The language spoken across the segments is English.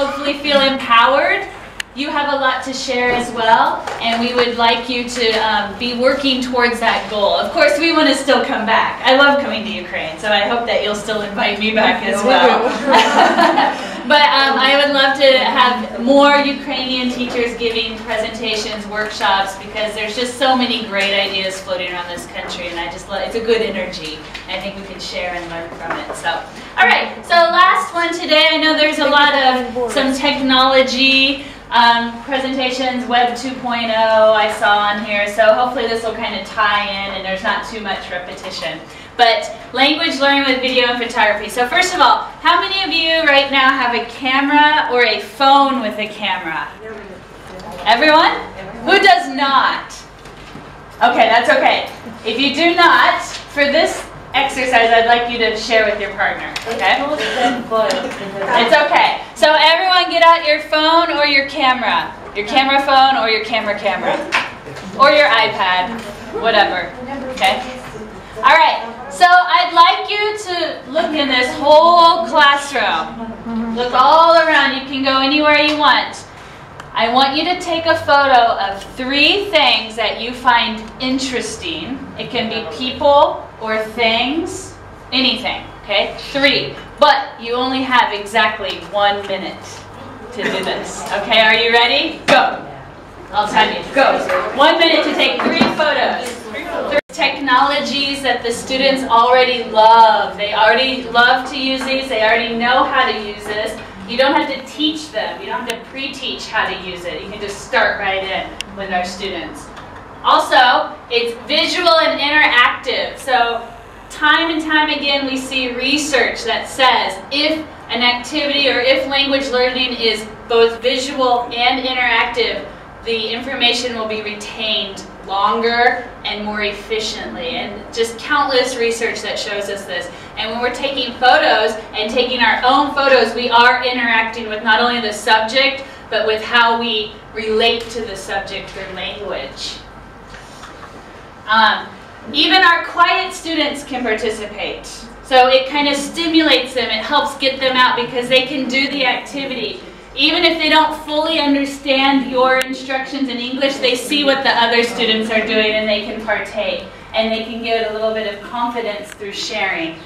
hopefully feel empowered. You have a lot to share as well, and we would like you to um, be working towards that goal. Of course, we want to still come back. I love coming to Ukraine, so I hope that you'll still invite me back as well. but um, I would love to have more Ukrainian teachers giving presentations, workshops, because there's just so many great ideas floating around this country, and I just love it's a good energy. I think we can share and learn from it. So, all right. So last one today. I know there's a lot of some technology. Um, presentations, Web 2.0 I saw on here, so hopefully this will kind of tie in and there's not too much repetition. But language learning with video and photography. So first of all, how many of you right now have a camera or a phone with a camera? Everyone? Who does not? Okay, that's okay. If you do not, for this exercise, I'd like you to share with your partner. Okay? It's okay. So everyone get out your phone or your camera. Your camera phone or your camera camera. Or your iPad. Whatever. Okay? All right. So I'd like you to look in this whole classroom. Look all around. You can go anywhere you want. I want you to take a photo of three things that you find interesting. It can be people or things, anything, okay? Three. But you only have exactly one minute to do this. Okay, are you ready? Go. I'll time you. Go. One minute to take three photos. Technologies that the students already love. They already love to use these. They already know how to use this. You don't have to teach them. You don't have to pre-teach how to use it. You can just start right in with our students. Also, it's visual and interactive. So time and time again we see research that says if an activity or if language learning is both visual and interactive, the information will be retained longer and more efficiently. And just countless research that shows us this. And when we're taking photos and taking our own photos, we are interacting with not only the subject, but with how we relate to the subject through language. Um, even our quiet students can participate. So it kind of stimulates them, it helps get them out because they can do the activity. Even if they don't fully understand your instructions in English, they see what the other students are doing and they can partake. And they can get a little bit of confidence through sharing.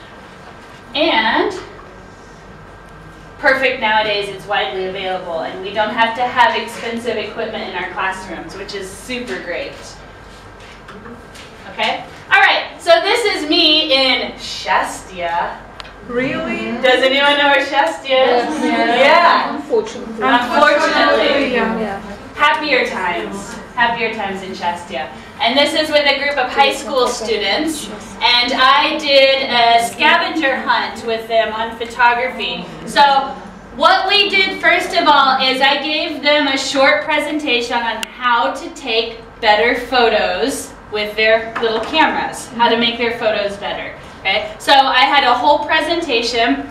And Perfect nowadays, it's widely available, and we don't have to have expensive equipment in our classrooms, which is super great. Okay? All right, so this is me in Shastia. Really? Does anyone know where Shastia is? Yeah. Unfortunately. Unfortunately. Yeah. Happier times. Happier times in Shastia. And this is with a group of high school students. And I did a scavenger hunt with them on photography. So what we did first of all is I gave them a short presentation on how to take better photos with their little cameras, how to make their photos better. Okay? So I had a whole presentation.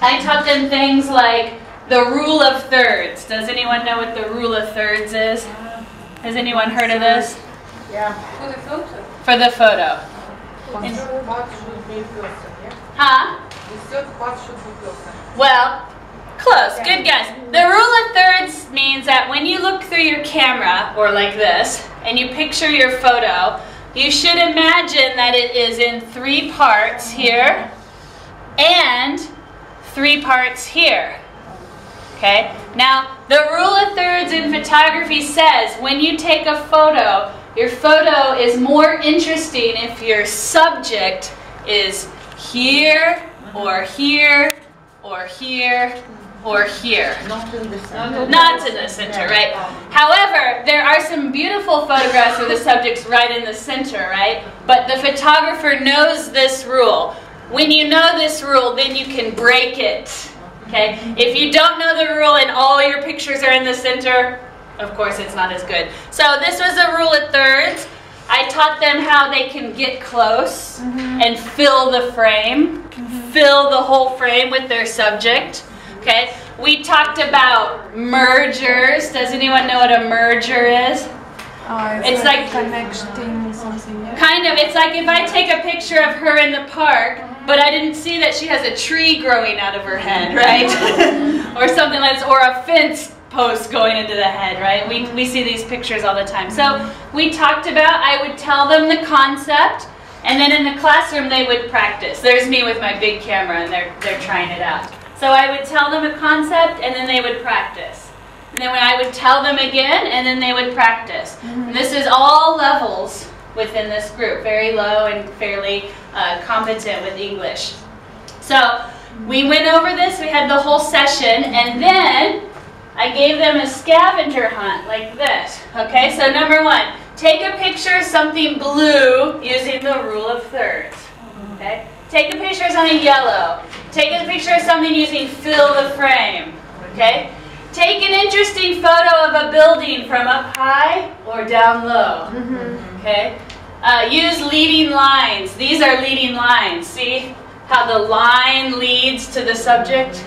I taught them things like the rule of thirds. Does anyone know what the rule of thirds is? Has anyone heard of this? Yeah. For the photo. For the photo. The third part should be person, yeah? Huh? The third part should be. Well, close. Good guess. The rule of thirds means that when you look through your camera, or like this, and you picture your photo, you should imagine that it is in three parts here and three parts here. Okay? Now, the rule of thirds in photography says when you take a photo, your photo is more interesting if your subject is here or here or here or here. Not in the center. Not in the center, right? However, there are some beautiful photographs where the subject's right in the center, right? But the photographer knows this rule. When you know this rule, then you can break it. Okay? If you don't know the rule and all your pictures are in the center, of course it's not as good. So this was a rule of thirds. I taught them how they can get close mm-hmm. and fill the frame, mm-hmm. fill the whole frame with their subject. Okay? We talked about mergers. Does anyone know what a merger is? Oh, It's like- connecting something. Yeah. Kind of. It's like if I take a picture of her in the park, but I didn't see that she has a tree growing out of her head, right? or something like this, or a fence post going into the head, right? We, we see these pictures all the time. So we talked about, I would tell them the concept, and then in the classroom they would practice. There's me with my big camera, and they're, they're trying it out. So I would tell them a concept, and then they would practice. And then when I would tell them again, and then they would practice. And this is all levels within this group, very low and fairly uh, competent with English. So we went over this, we had the whole session, and then I gave them a scavenger hunt like this. Okay, so number one, take a picture of something blue using the rule of thirds. Okay, take a picture of something yellow. Take a picture of something using fill the frame. Okay, take an interesting photo of a building from up high or down low. Okay, uh, use leading lines. These are leading lines. See how the line leads to the subject?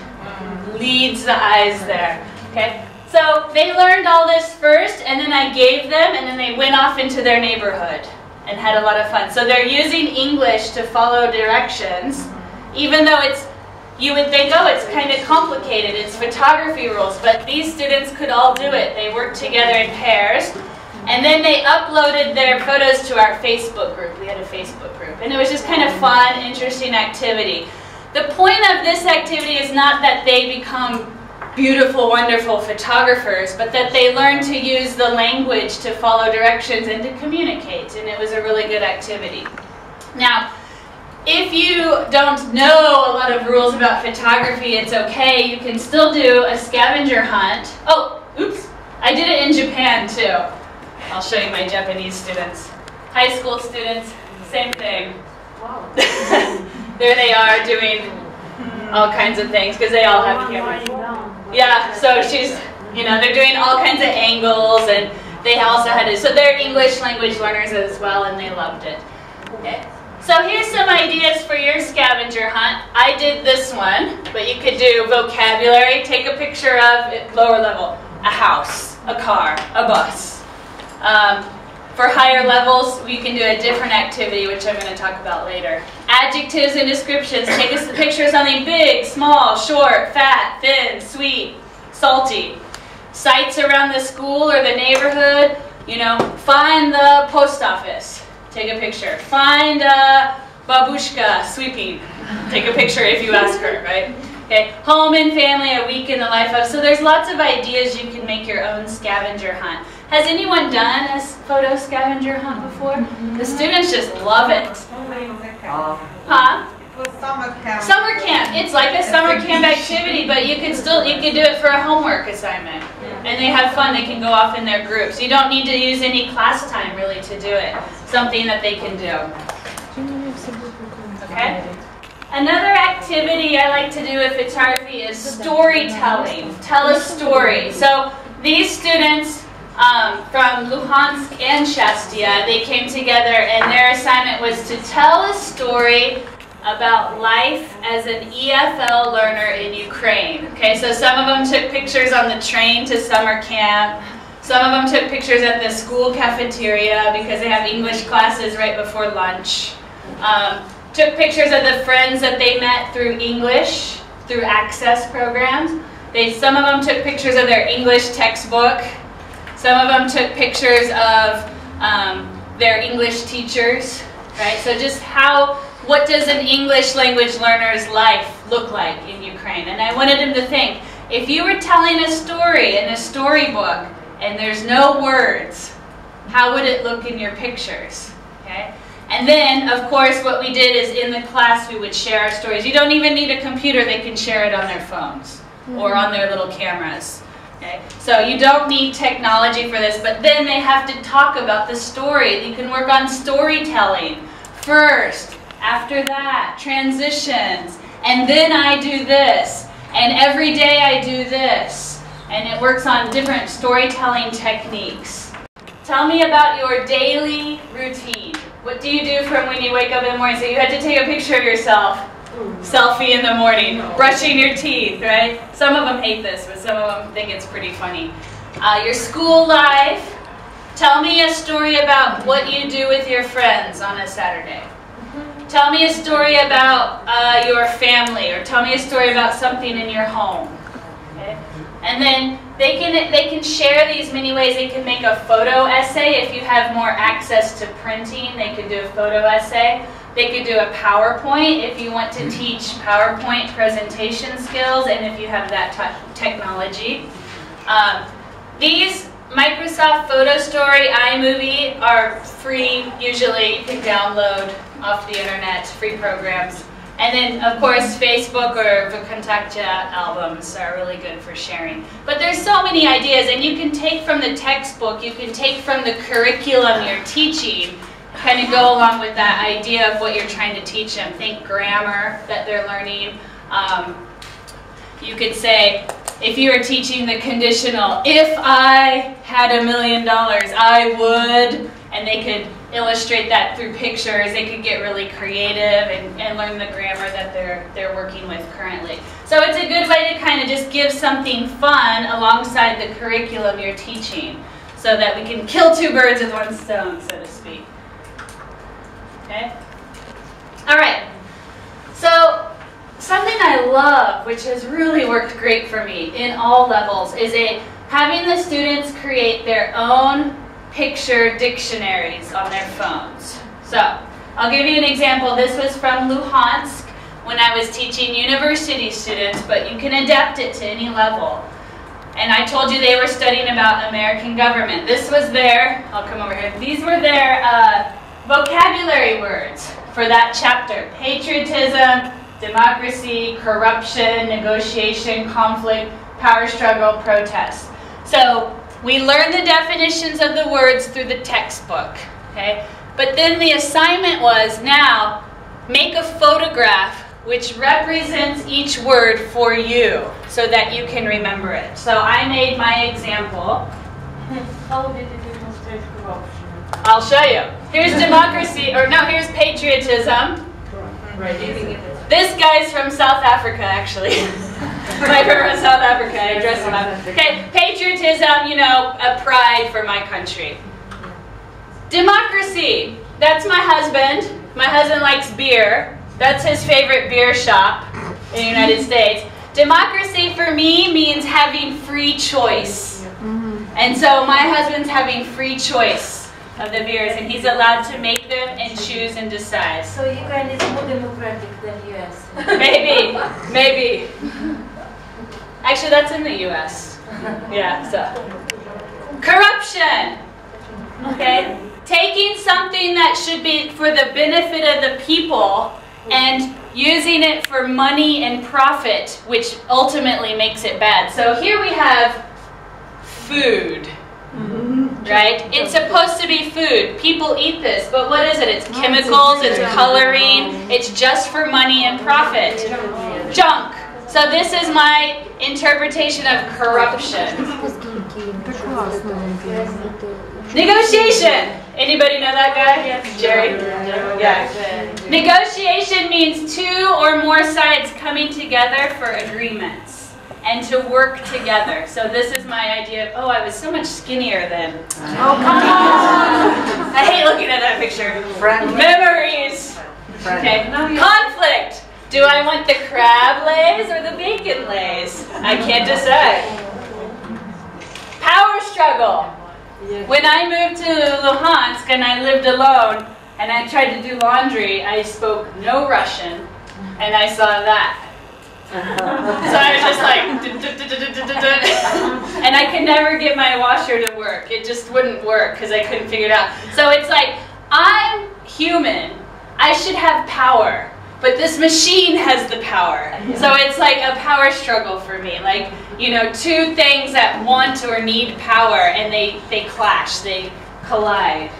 Leads the eyes there. Okay? So they learned all this first, and then I gave them, and then they went off into their neighborhood and had a lot of fun. So they're using English to follow directions, even though it's you would think, oh, it's kind of complicated. It's photography rules, but these students could all do it. They worked together in pairs, and then they uploaded their photos to our Facebook group. We had a Facebook group, and it was just kind of fun, interesting activity. The point of this activity is not that they become beautiful, wonderful photographers, but that they learn to use the language to follow directions and to communicate, and it was a really good activity. Now, if you don't know a lot of rules about photography, it's okay. You can still do a scavenger hunt. Oh, oops. I did it in Japan too. I'll show you my Japanese students. High school students, same thing. there they are doing all kinds of things because they all have cameras. Yeah, so she's, you know, they're doing all kinds of angles and they also had it. So they're English language learners as well and they loved it. Okay. So here's some ideas for your scavenger hunt. I did this one, but you could do vocabulary. Take a picture of lower level, a house, a car, a bus. Um, for higher levels, we can do a different activity, which I'm going to talk about later. Adjectives and descriptions. Take a picture of something big, small, short, fat, thin, sweet, salty. Sites around the school or the neighborhood. You know, find the post office. Take a picture. Find a babushka sweeping. Take a picture if you ask her, right? Okay, home and family, a week in the life of. So there's lots of ideas you can make your own scavenger hunt. Has anyone done a photo scavenger hunt before? The students just love it. Huh? Summer camp. Summer camp. It's like a summer camp activity, but you can still you can do it for a homework assignment. And they have fun. They can go off in their groups. You don't need to use any class time really to do it. Something that they can do. Okay? Another activity I like to do with photography is storytelling. Tell a story. So these students um, from Luhansk and Shastia, they came together and their assignment was to tell a story about life as an EFL learner in Ukraine. Okay, so some of them took pictures on the train to summer camp. Some of them took pictures at the school cafeteria because they have English classes right before lunch. Um, took pictures of the friends that they met through English, through access programs. They, some of them took pictures of their English textbook. Some of them took pictures of um, their English teachers, right? So just how, what does an English language learner's life look like in Ukraine? And I wanted them to think, if you were telling a story in a storybook and there's no words, how would it look in your pictures? Okay? And then, of course, what we did is in the class we would share our stories. You don't even need a computer, they can share it on their phones or on their little cameras. Okay? So you don't need technology for this, but then they have to talk about the story. You can work on storytelling first, after that, transitions, and then I do this, and every day I do this. And it works on different storytelling techniques. Tell me about your daily routine. What do you do from when you wake up in the morning? So you had to take a picture of yourself. Selfie in the morning. Brushing your teeth, right? Some of them hate this, but some of them think it's pretty funny. Uh, your school life. Tell me a story about what you do with your friends on a Saturday. Tell me a story about uh, your family, or tell me a story about something in your home. Okay? And then they can they can share these many ways. They can make a photo essay if you have more access to printing. They could do a photo essay. They could do a PowerPoint if you want to teach PowerPoint presentation skills and if you have that technology. Um, these Microsoft Photo Story, iMovie are free. Usually, you can download off the internet, free programs. And then, of course, Facebook or Vkontakte albums are really good for sharing. But there's so many ideas, and you can take from the textbook, you can take from the curriculum you're teaching, kind of go along with that idea of what you're trying to teach them. Think grammar that they're learning. Um, you could say, if you were teaching the conditional, if I had a million dollars, I would, and they could illustrate that through pictures. They could get really creative and, and learn the grammar that they're they're working with currently. So it's a good way to kind of just give something fun alongside the curriculum you're teaching, so that we can kill two birds with one stone, so to speak. Okay. All right. So something I love, which has really worked great for me in all levels, is a having the students create their own picture dictionaries on their phones. So, I'll give you an example. This was from Luhansk when I was teaching university students, but you can adapt it to any level. And I told you they were studying about American government. This was their, I'll come over here, these were their uh, vocabulary words for that chapter. Patriotism, democracy, corruption, negotiation, conflict, power struggle, protest. So we learn the definitions of the words through the textbook, okay? But then the assignment was now make a photograph which represents each word for you so that you can remember it. So I made my example. How did it demonstrate corruption? I'll show you. Here's democracy, or no, here's patriotism. Right. This guy's from South Africa, actually. my friend from South Africa. I dress him up. Okay, patriotism, you know, a pride for my country. Democracy. That's my husband. My husband likes beer. That's his favorite beer shop in the United States. Democracy for me means having free choice. Mm-hmm. And so my husband's having free choice of the beers, and he's allowed to make them and choose and decide. So Ukraine is more democratic than US. Maybe, maybe. Actually, that's in the U.S. Yeah. So, corruption. Okay, taking something that should be for the benefit of the people and using it for money and profit, which ultimately makes it bad. So here we have food. Mm-hmm. Right? It's supposed to be food. People eat this, but what is it? It's oh, chemicals, it's coloring, it's just for money and profit. Junk. So this is my interpretation of corruption. Negotiation. Anybody know that guy? Yes. Jerry? Yeah. Negotiation means two or more sides coming together for agreements and to work together. So this is my idea of, oh, I was so much skinnier then. Oh, come on. I hate looking at that picture. Memories. Okay. Conflict. Do I want the crab Lay's or the bacon Lay's? I can't decide. Power struggle. When I moved to Luhansk and I lived alone and I tried to do laundry, I spoke no Russian and I saw that. So I was just like, and I could never get my washer to work. It just wouldn't work because I couldn't figure it out. So it's like, I'm human. I should have power. But this machine has the power. So it's like a power struggle for me. Like, you know, two things that want or need power and they, they clash, they collide.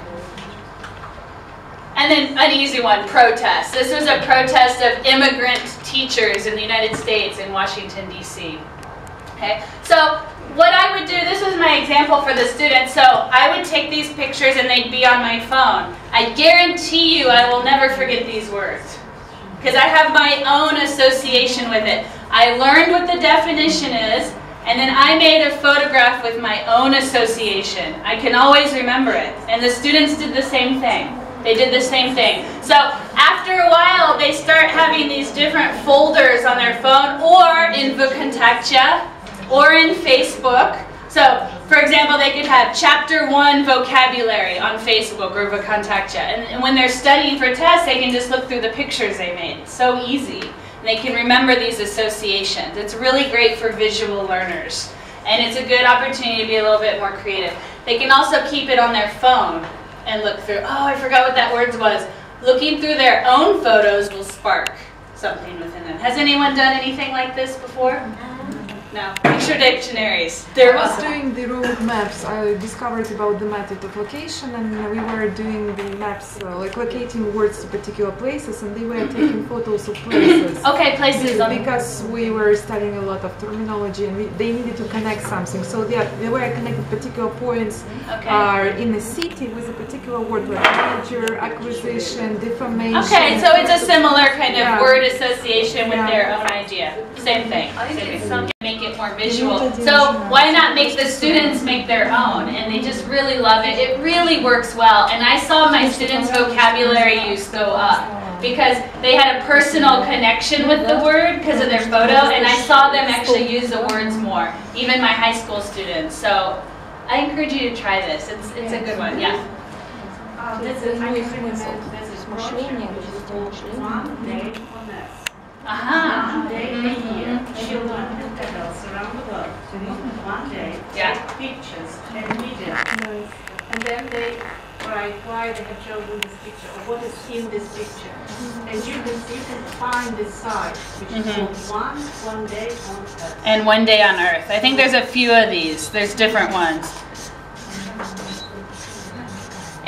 And then an easy one, protest. This was a protest of immigrant teachers in the United States in Washington, D.C. Okay, so what I would do, this was my example for the students, so I would take these pictures and they'd be on my phone. I guarantee you I will never forget these words because I have my own association with it. I learned what the definition is, and then I made a photograph with my own association. I can always remember it. And the students did the same thing. They did the same thing. So after a while, they start having these different folders on their phone or in Vkontakte. or in Facebook. So, for example, they could have chapter one vocabulary on Facebook or Vkontakte. And, and when they're studying for tests, they can just look through the pictures they made. It's so easy. And they can remember these associations. It's really great for visual learners. And it's a good opportunity to be a little bit more creative. They can also keep it on their phone and look through, oh, I forgot what that word was. Looking through their own photos will spark something within them. Has anyone done anything like this before? No. Picture dictionaries. They're I was awesome. doing the road maps. I discovered about the method of location, and we were doing the maps, uh, like locating words to particular places, and they were taking photos of places. Okay, places. on- Because we were studying a lot of terminology and we, they needed to connect something. So they, are, they were connecting particular points Okay. are in a city with a particular word like merger, acquisition, defamation. Okay, so it's a similar kind of Yeah. word association with Yeah. their own idea. Same thing. I think Same it's thing. Some- Make it more visual. So why not make the students make their own? And they just really love it. It really works well. And I saw my students' vocabulary use go up because they had a personal connection with the word because of their photo, and I saw them actually use the words more. Even my high school students. So I encourage you to try this. It's it's a good one. Yeah. Uh, this is, I recommend this is uh-huh. They, they hear children and adults around the world one day yeah. take pictures and read. Nice. And then they write why they have chosen this picture or what is in this picture. Mm-hmm. And you can, find this site, which mm -hmm. is mm-hmm. one, one day on Earth. And one day on Earth. I think there's a few of these. There's different ones.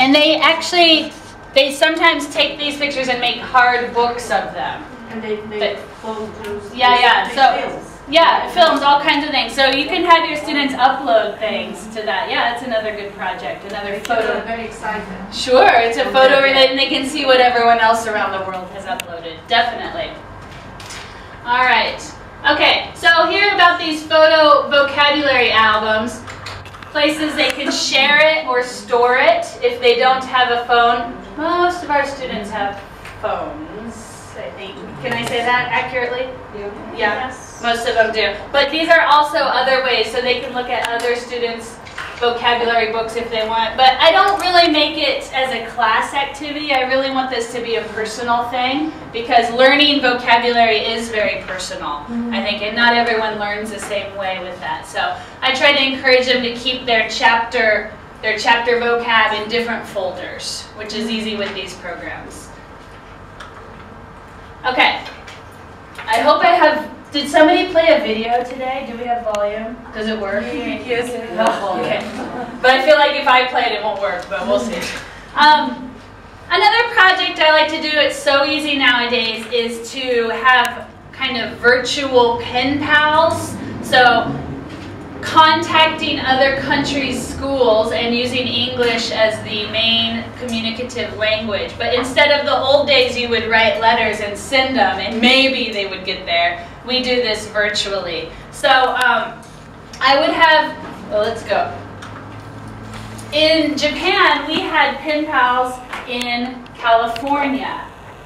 And they actually, they sometimes take these pictures and make hard books of them. And they, they But- photos. Yeah, yeah, so- films. Yeah, it films all kinds of things. So you can have your students upload things to that. Yeah, that's another good project. Another They photo. very excited. Sure, it's a photo related and they can see what everyone else around the world has uploaded. Definitely. All right. Okay, so here about these photo vocabulary albums. Places they can share it or store it if they don't have a phone. Most of our students have phones, I think. Can I say that accurately? Yeah. Yes. Most of them do. But these are also other ways, so they can look at other students' vocabulary books if they want. But I don't really make it as a class activity. I really want this to be a personal thing because learning vocabulary is very personal, mm-hmm. I think, and not everyone learns the same way with that. So I try to encourage them to keep their chapter their chapter vocab in different folders, which is easy with these programs. Okay. I hope I have. Did somebody play a video today? Do we have volume? Does it work? Yes. Oh, okay. But I feel like if I play it, it won't work, but we'll see. Um, another project I like to do, it's so easy nowadays, is to have kind of virtual pen pals. So contacting other countries' schools and using English as the main communicative language. But instead of the old days, you would write letters and send them, and maybe they would get there. We do this virtually. So um, I would have, well, let's go. In Japan, we had pen pals in California.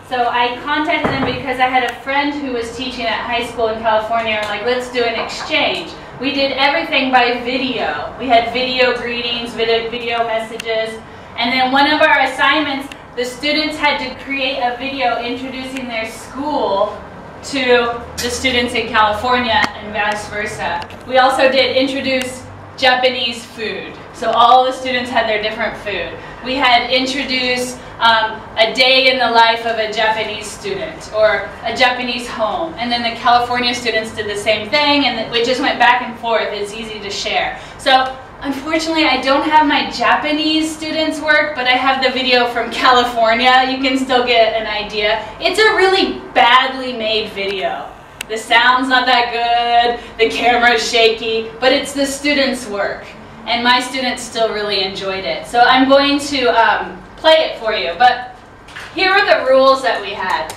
So I contacted them because I had a friend who was teaching at high school in California. I'm like, let's do an exchange. We did everything by video. We had video greetings, video, messages, and then one of our assignments, the students had to create a video introducing their school to the students in California and vice versa. We also did introduce Japanese food. So all the students had their different food. We had introduced um, a day in the life of a Japanese student or a Japanese home. And then the California students did the same thing and we just went back and forth. It's easy to share. So unfortunately, I don't have my Japanese students' work, but I have the video from California. You can still get an idea. It's a really badly made video. The sound's not that good, the camera's shaky, but it's the students' work. And my students still really enjoyed it. So I'm going to um, play it for you. But here are the rules that we had.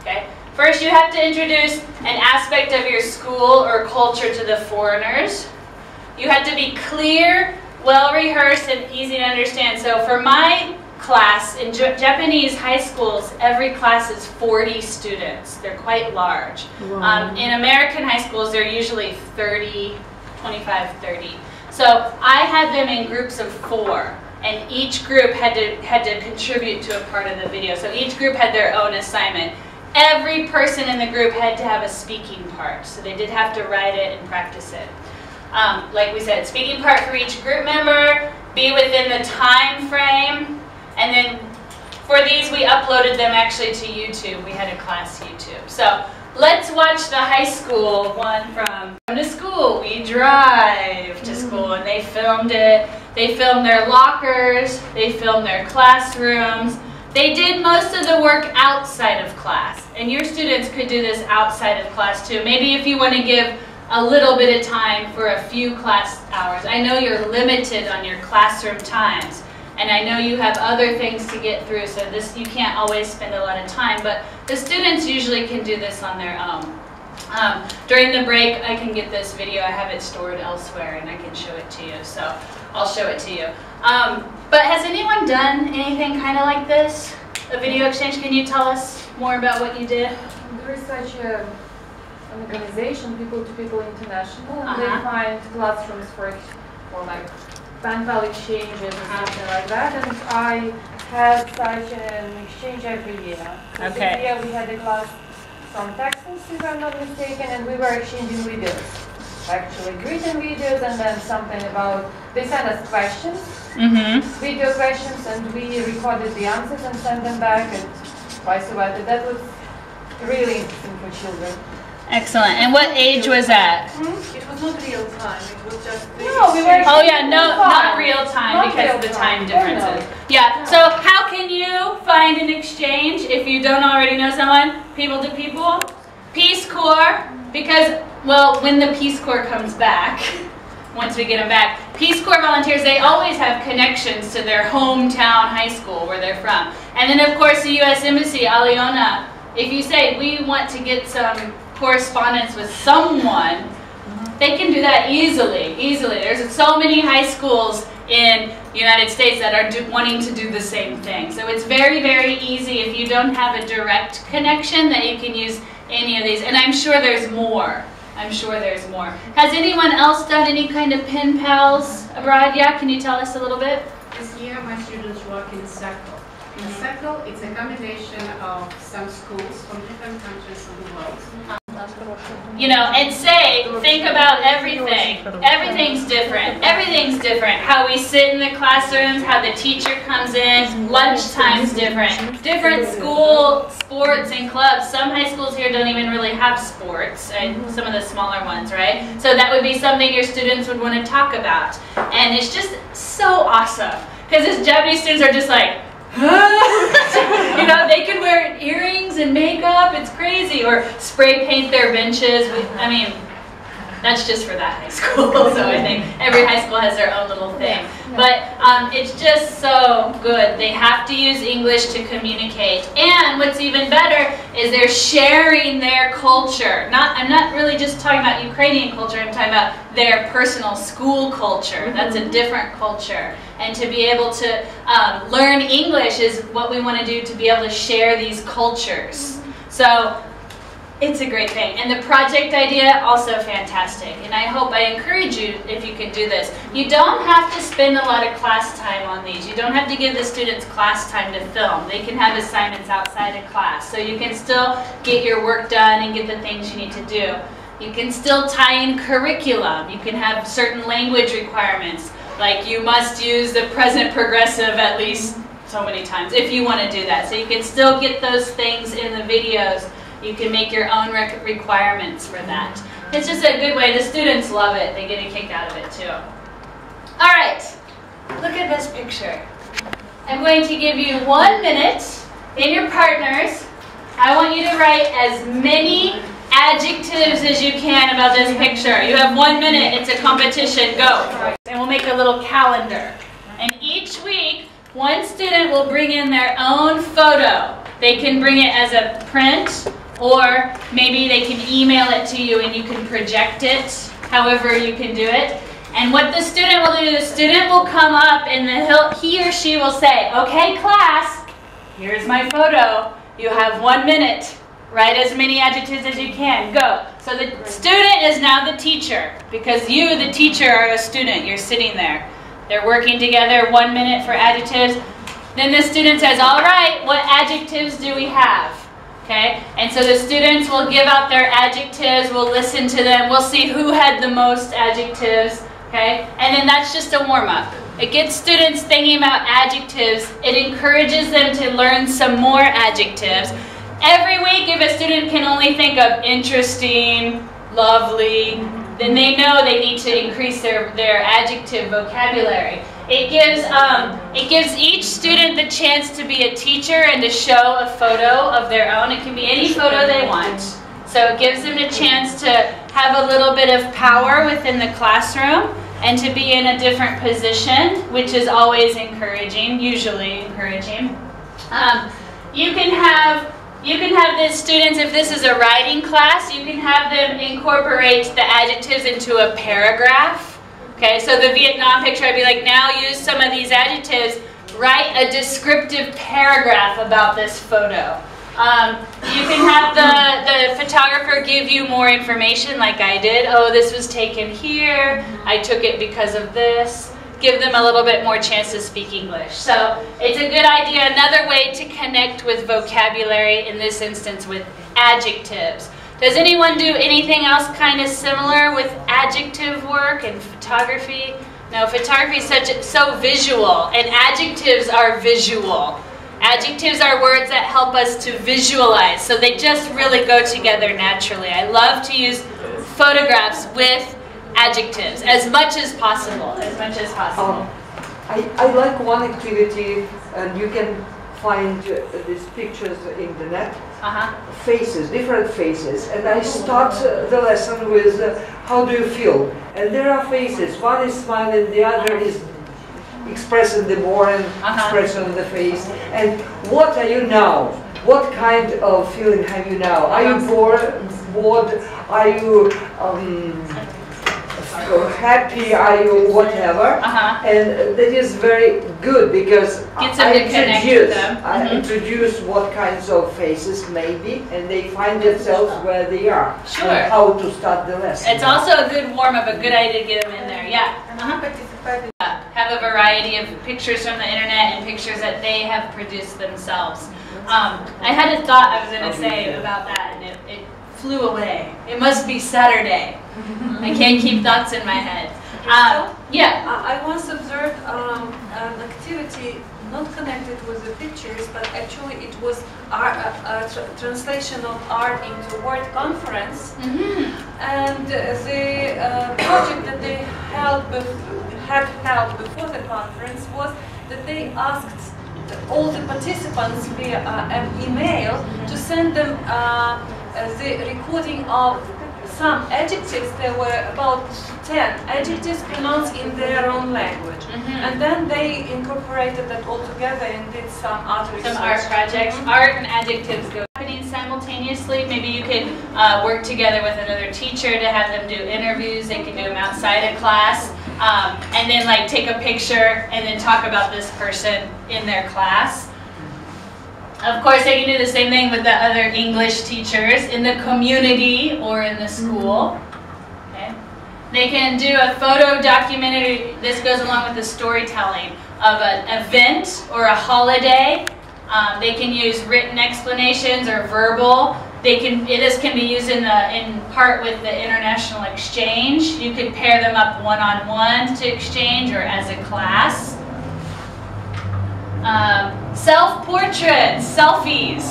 Okay? First, you have to introduce an aspect of your school or culture to the foreigners. You have to be clear, well rehearsed, and easy to understand. So for my class in J- Japanese high schools, every class is 40 students. They're quite large. Wow. Um, in American high schools, they're usually 30 25, 30. So I had them in groups of four, and each group had to had to contribute to a part of the video. So each group had their own assignment. Every person in the group had to have a speaking part, so they did have to write it and practice it. Um, like we said, speaking part for each group member, be within the time frame, and then for these we uploaded them actually to YouTube. We had a class YouTube. So let's watch the high school one from Come to School. We drive to school, and they filmed it. They filmed their lockers. They filmed their classrooms. They did most of the work outside of class, and your students could do this outside of class too. Maybe if you want to give a little bit of time for a few class hours. I know you're limited on your classroom times, and I know you have other things to get through, so this you can't always spend a lot of time, but the students usually can do this on their own. Um, during the break, I can get this video. I have it stored elsewhere, and I can show it to you. So I'll show it to you. Um, but has anyone done anything kind of like this? A video exchange? Can you tell us more about what you did? There is such a, an organization, People to People International, and Uh-huh. they find classrooms for, for like pal exchanges or something like that. And I had such an exchange every year. Okay. This year we had a class from Texas, if I'm not mistaken, and we were exchanging videos. Actually, greeting videos and then something about, they sent us questions Mm-hmm. video questions and we recorded the answers and sent them back and vice versa. That was really interesting for children. Excellent. And what age was that? Hmm? It was not real time, it was just. No, we were- Oh yeah, no, not real time Not because real of the time. time differences. Yeah. So how can you find an exchange if you don't already know someone? People to people, Peace Corps, because well, when the Peace Corps comes back, once we get them back, Peace Corps volunteers they always have connections to their hometown high school where they're from, and then of course the U.S. Embassy, Aliona. If you say we want to get some correspondence with someone they can do that easily, easily. There's so many high schools in the United States that are do, wanting to do the same thing. So it's very, very easy if you don't have a direct connection that you can use any of these. And I'm sure there's more. I'm sure there's more. Has anyone else done any kind of pen pals abroad? Yeah, can you tell us a little bit? This year, my students work in SECO. In SECO, it's a combination of some schools from different countries of the world. You know, and say, think about everything. Everything's different. Everything's different. How we sit in the classrooms, how the teacher comes in, lunchtime's different. Different school sports and clubs. Some high schools here don't even really have sports, and some of the smaller ones, right? So that would be something your students would want to talk about. And it's just so awesome. Because as Japanese students are just like, you know, they can wear earrings and makeup. It's crazy. Or spray paint their benches. We, I mean, that's just for that high school. so I think every high school has their own little thing. But um, it's just so good. They have to use English to communicate. And what's even better is they're sharing their culture. Not, I'm not really just talking about Ukrainian culture. I'm talking about their personal school culture. That's a different culture. And to be able to um, learn English is what we want to do to be able to share these cultures. So it's a great thing. And the project idea, also fantastic. And I hope, I encourage you if you can do this. You don't have to spend a lot of class time on these. You don't have to give the students class time to film. They can have assignments outside of class. So you can still get your work done and get the things you need to do. You can still tie in curriculum. You can have certain language requirements. Like you must use the present progressive at least so many times if you want to do that. So you can still get those things in the videos. You can make your own requirements for that. It's just a good way. The students love it. They get a kick out of it too. All right, look at this picture. I'm going to give you one minute in your partners. I want you to write as many adjectives as you can about this picture. You have one minute. It's a competition. Go. And we'll make a little calendar. And each week, one student will bring in their own photo. They can bring it as a print, or maybe they can email it to you and you can project it, however you can do it. And what the student will do, the student will come up and he or she will say, okay class, here's my photo. You have one minute. Write as many adjectives as you can. Go. So the student is now the teacher because you, the teacher, are a student. You're sitting there. They're working together, one minute for adjectives. Then the student says, all right, what adjectives do we have? Okay, and so the students will give out their adjectives, we'll listen to them, we'll see who had the most adjectives, okay? And then that's just a warm up. It gets students thinking about adjectives, it encourages them to learn some more adjectives. Every week, if a student can only think of interesting, lovely, then they know they need to increase their, their adjective vocabulary. It gives, um, it gives each student the chance to be a teacher and to show a photo of their own. It can be any photo they want. So it gives them a chance to have a little bit of power within the classroom and to be in a different position, which is always encouraging, usually encouraging. Um, you can have you can have the students, if this is a writing class, you can have them incorporate the adjectives into a paragraph. Okay, so the Vietnam picture, I'd be like, now use some of these adjectives, write a descriptive paragraph about this photo. Um, you can have the, the photographer give you more information like I did. Oh, this was taken here. I took it because of this give them a little bit more chance to speak English. So it's a good idea. Another way to connect with vocabulary, in this instance with adjectives. Does anyone do anything else kind of similar with adjective work and photography? No, photography is such so visual, and adjectives are visual. Adjectives are words that help us to visualize, so they just really go together naturally. I love to use photographs with adjectives as much as possible, as much as possible. Um, I, I like one activity, and you can find uh, these pictures in the net. Uh-huh. Faces, different faces, and I start uh, the lesson with uh, how do you feel? And there are faces. One is smiling, the other is expressing the boring uh-huh. expression on the face. And what are you now? What kind of feeling have you now? Are you uh-huh. bored? Bored? Are you um, happy are you, whatever. Uh-huh. And that is very good because Gets I introduce, I mm-hmm. introduce what kinds of faces maybe, and they find themselves where they are. Sure. How to start the lesson. It's also a good warm up, a good idea to get them in there. Yeah. Uh-huh. Have a variety of pictures from the internet and pictures that they have produced themselves. Um, I had a thought I was going to say about that, and it, it flew away. It must be Saturday. I can't keep thoughts in my head. Um, yeah. I once observed um, an activity not connected with the pictures, but actually it was art, a, a tra translation of art into word conference. Mm -hmm. And the uh, project that they held had held before the conference was that they asked all the participants via uh, an email to send them uh, the recording of some adjectives, there were about 10 adjectives pronounced in their own language. Mm -hmm. And then they incorporated that all together and did some art research. Some art projects. Mm -hmm. Art and adjectives go happening simultaneously. Maybe you could uh, work together with another teacher to have them do interviews. They can do them outside of class. Um, and then like take a picture and then talk about this person in their class. Of course, they can do the same thing with the other English teachers in the community or in the school. Okay. They can do a photo documentary. This goes along with the storytelling of an event or a holiday. Um, they can use written explanations or verbal. They can. This can be used in the in part with the international exchange. You could pair them up one on one to exchange or as a class. Um, self-portraits, selfies,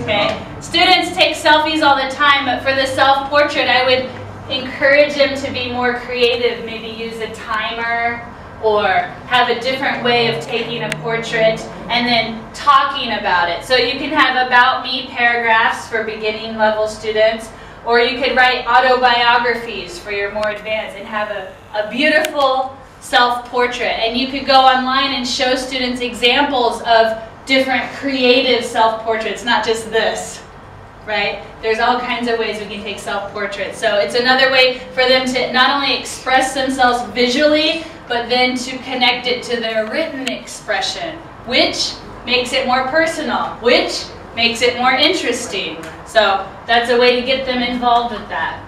okay? Students take selfies all the time, but for the self-portrait, I would encourage them to be more creative, maybe use a timer or have a different way of taking a portrait and then talking about it. So you can have about me paragraphs for beginning level students, or you could write autobiographies for your more advanced and have a, a beautiful self-portrait. And you could go online and show students examples of different creative self-portraits, not just this, right? There's all kinds of ways we can take self-portraits. So it's another way for them to not only express themselves visually, but then to connect it to their written expression, which makes it more personal, which makes it more interesting. So that's a way to get them involved with that.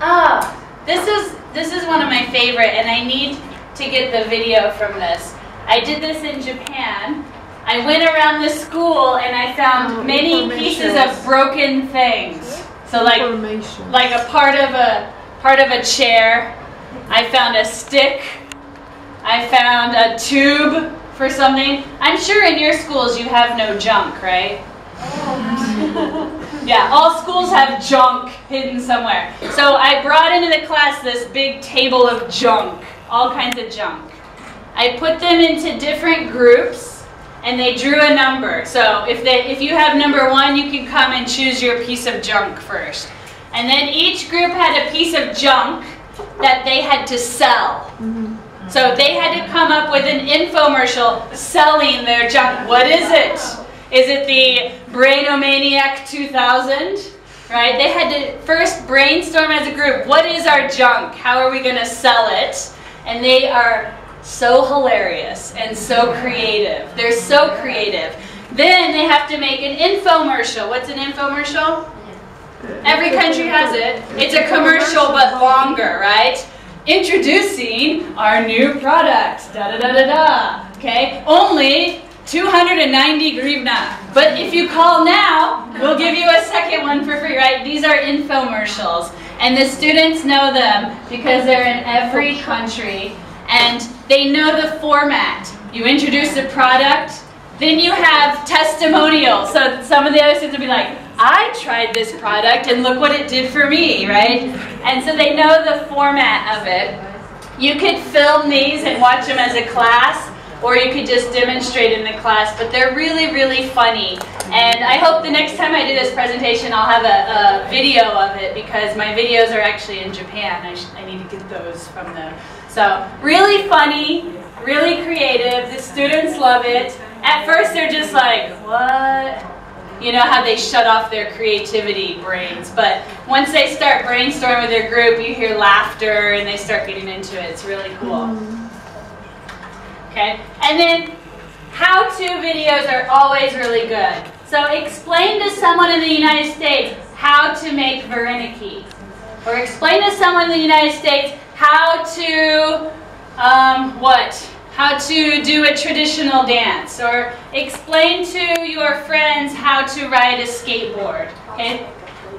Ah, this is this is one of my favorite, and I need to get the video from this. I did this in Japan. I went around the school and I found Oh, many pieces of broken things. So like like a part of a part of a chair. I found a stick. I found a tube for something. I'm sure in your schools you have no junk, right? Oh, Yeah, all schools have junk hidden somewhere. So I brought into the class this big table of junk, all kinds of junk. I put them into different groups and they drew a number. So if they if you have number 1, you can come and choose your piece of junk first. And then each group had a piece of junk that they had to sell. So they had to come up with an infomercial selling their junk. What is it? Is it the Brainomaniac 2000? Right? They had to first brainstorm as a group. What is our junk? How are we going to sell it? And they are so hilarious and so creative. They're so creative. Then they have to make an infomercial. What's an infomercial? Every country has it. It's a commercial but longer, right? Introducing our new product. Da da da da da. Okay? Only 290 grivna. But if you call now, we'll give you a second one for free, right? These are infomercials. And the students know them because they're in every country and they know the format. You introduce the product, then you have testimonials. So some of the other students will be like, I tried this product and look what it did for me, right? And so they know the format of it. You could film these and watch them as a class, or you could just demonstrate in the class, but they're really, really funny. And I hope the next time I do this presentation, I'll have a, a video of it because my videos are actually in Japan. I, I need to get those from them. So, really funny, really creative. The students love it. At first, they're just like, what? You know how they shut off their creativity brains. But once they start brainstorming with their group, you hear laughter and they start getting into it. It's really cool. Okay? And then how to videos are always really good. So explain to someone in the United States how to make vareniki. Or explain to someone in the United States how to, um, what? How to do a traditional dance. Or explain to your friends how to ride a skateboard. Okay?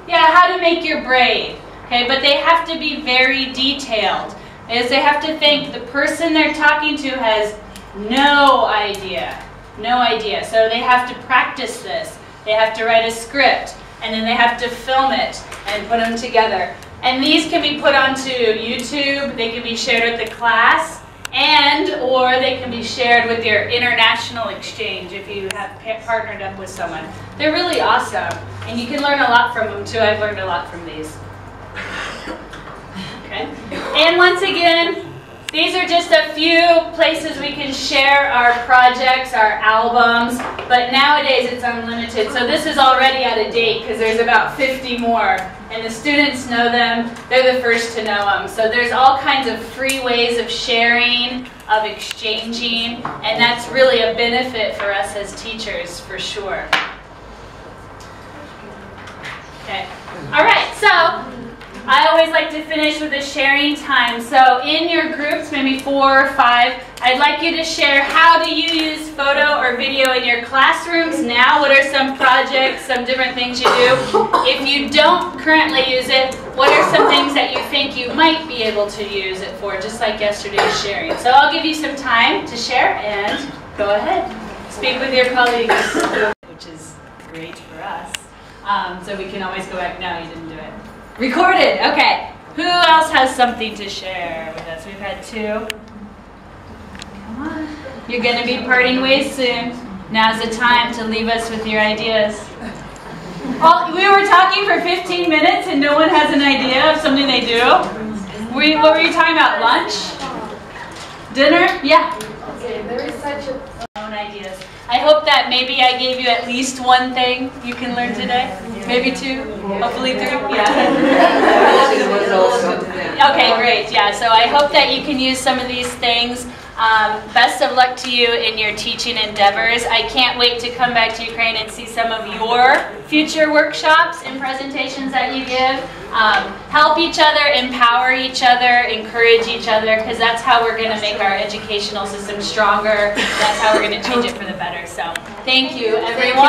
Yeah, how to make your braid. Okay, but they have to be very detailed. Is they have to think the person they're talking to has no idea. No idea. So they have to practice this. They have to write a script and then they have to film it and put them together. And these can be put onto YouTube, they can be shared with the class, and or they can be shared with your international exchange if you have partnered up with someone. They're really awesome, and you can learn a lot from them too. I've learned a lot from these. Okay. And once again, these are just a few places we can share our projects, our albums, but nowadays it's unlimited. So this is already out of date because there's about 50 more. And the students know them, they're the first to know them. So there's all kinds of free ways of sharing, of exchanging, and that's really a benefit for us as teachers for sure. Okay. All right, so I always like to finish with a sharing time. So in your groups, maybe four or five, I'd like you to share how do you use photo or video in your classrooms now? What are some projects, some different things you do? If you don't currently use it, what are some things that you think you might be able to use it for, just like yesterday's sharing? So I'll give you some time to share and go ahead. Speak with your colleagues, which is great for us. Um, so we can always go back, no, you didn't do it. Recorded, okay. Who else has something to share with us? We've had two. Come on. You're going to be parting ways soon. Now's the time to leave us with your ideas. Well, we were talking for 15 minutes and no one has an idea of something they do. We, what were you talking about? Lunch? Dinner? Yeah. Okay, there is such a. I hope that maybe I gave you at least one thing you can learn today. Maybe two, hopefully three. Yeah. Okay, great. Yeah, so I hope that you can use some of these things. Um, best of luck to you in your teaching endeavors. I can't wait to come back to Ukraine and see some of your future workshops and presentations that you give. um, help each other, empower each other, encourage each other, because that's how we're going to make our educational system stronger. That's how we're going to change it for the better. So thank you, everyone.